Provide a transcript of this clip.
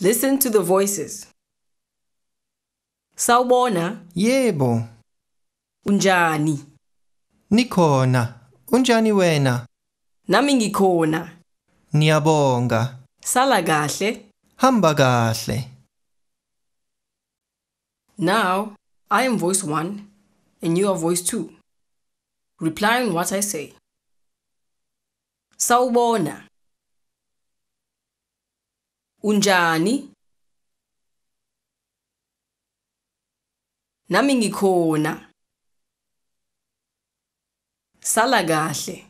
Listen to the voices. Sawubona, Yebo, unjani? nikhona. Unjani wena? Nami ngikhona. Niyabonga. Sala kahle. Hamba kahle. Now, I am voice 1 and you are voice 2. Reply on what I say. Sawubona. Unjani? Nami ngikhona. Sala kahle.